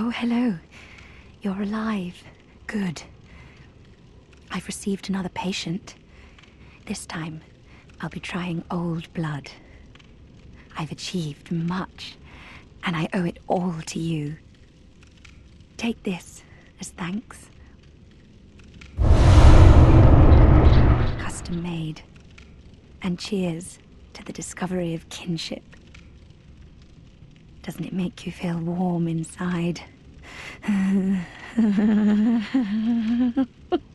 Oh, hello. You're alive. Good. I've received another patient. This time, I'll be trying old blood. I've achieved much, and I owe it all to you. Take this as thanks. Custom made. And cheers to the discovery of kinship. Doesn't it make you feel warm inside?